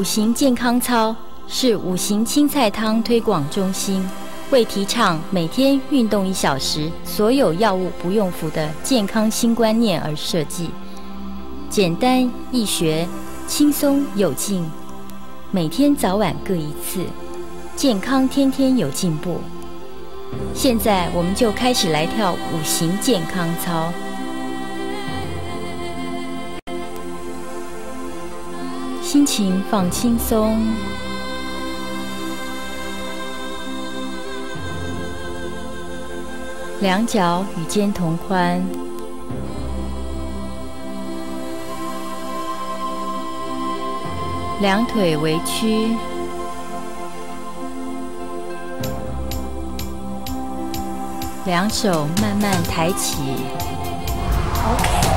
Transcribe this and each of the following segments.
五行健康操是五行青菜汤推广中心为提倡每天运动一小时，所有药物不用服的健康新观念而设计，简单易学，轻松有劲，每天早晚各一次，健康天天有进步。现在我们就开始来跳五行健康操。心情放轻松，两脚与肩同宽，两腿微曲，两手慢慢抬起。OK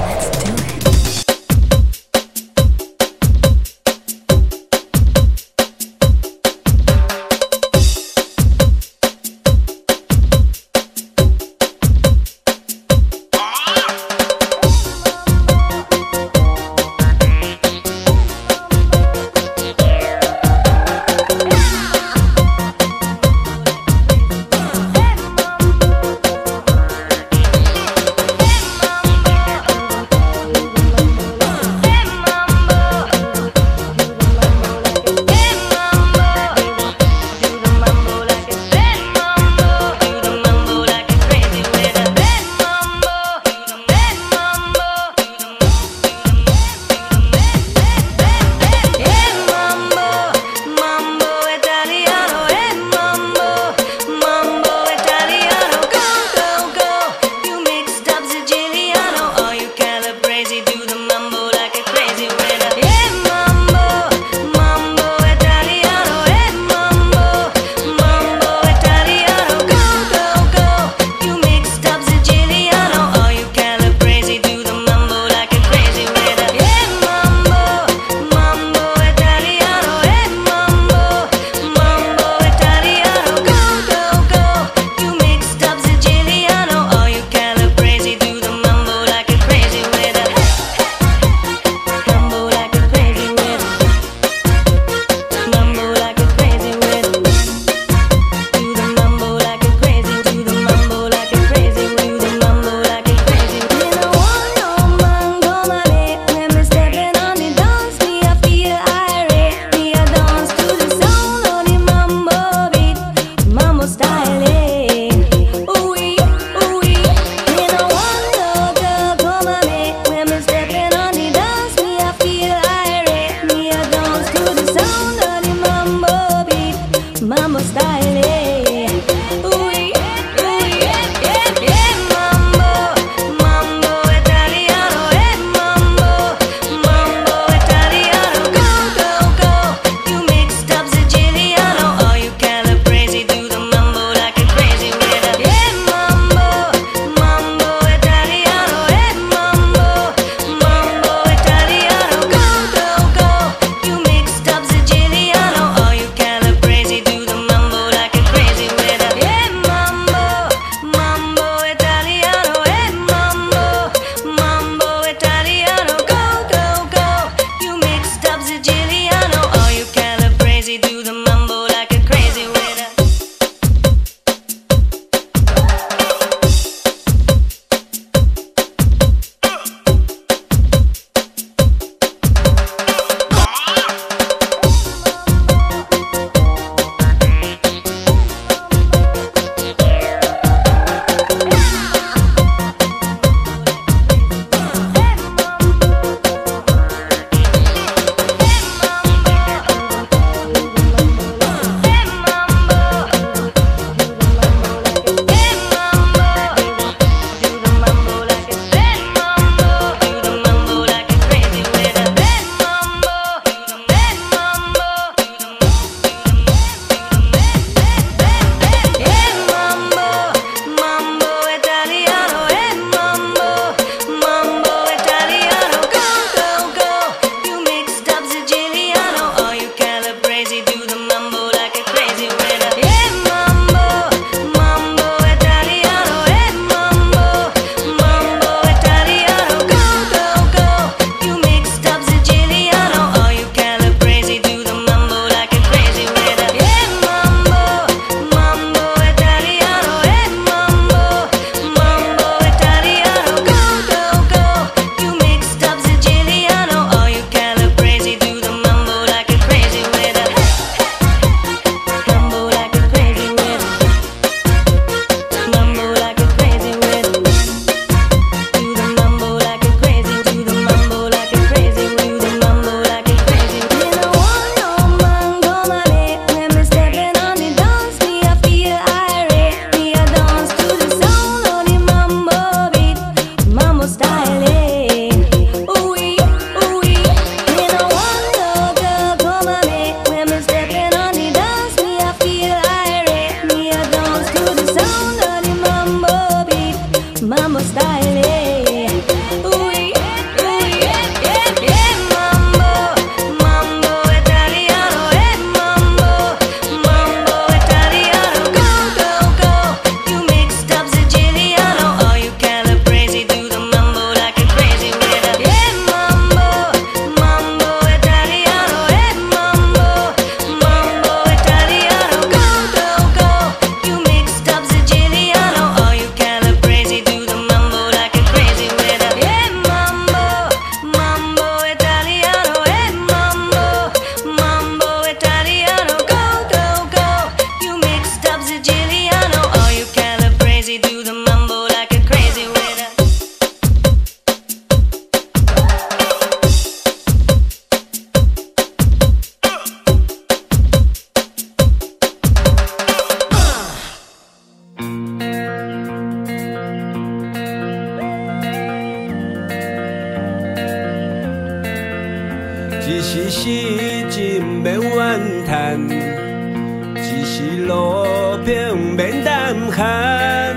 一路平免胆寒。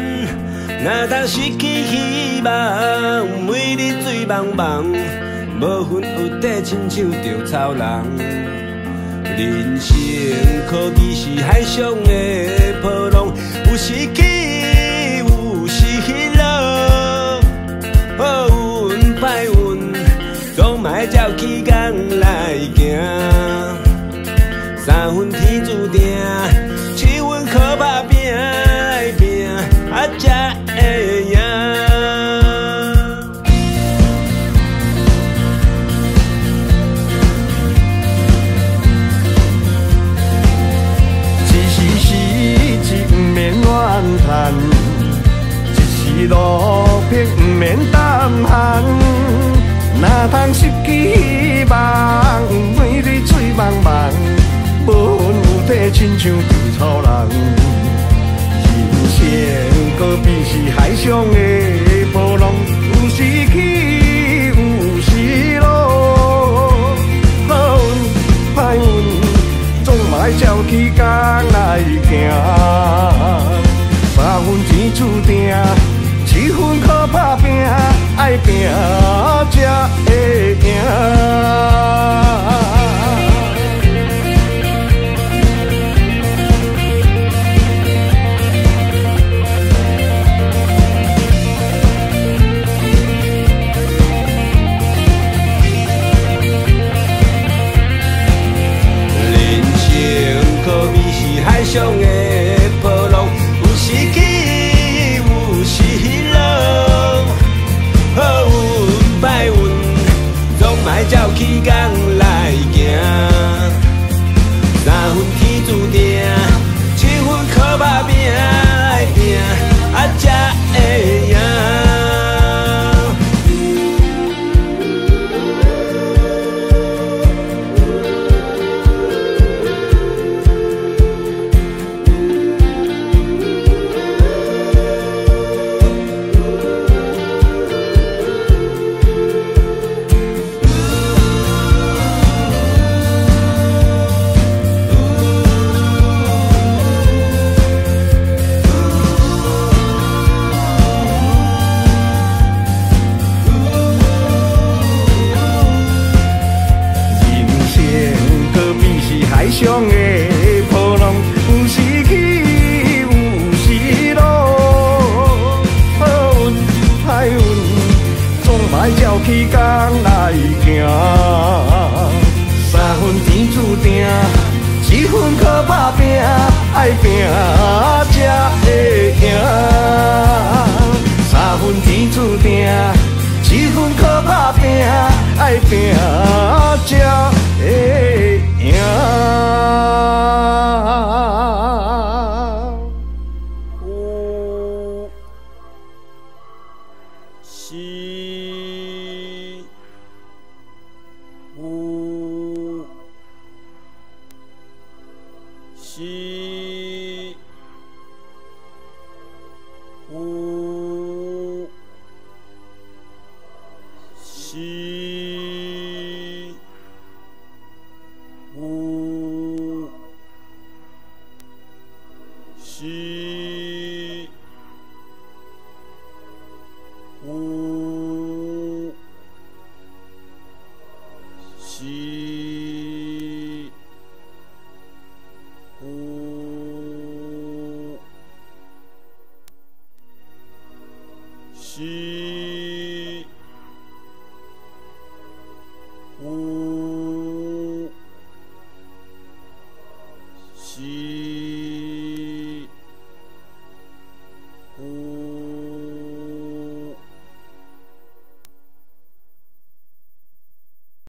哪通失去希望？每日醉茫茫，无魂有底，亲像稻草人。人生可比是海上的波浪，有时起，有时落。好运歹运，总嘛要照起工来行。三分天注定，路平不免胆寒，哪通失去希望？每日醉茫茫，无魂有体，亲像稻草人。人生可比是海上的三分天注定，七分靠打拼，爱拼才会赢。三分天注定，七分靠打拼，爱拼才会赢。心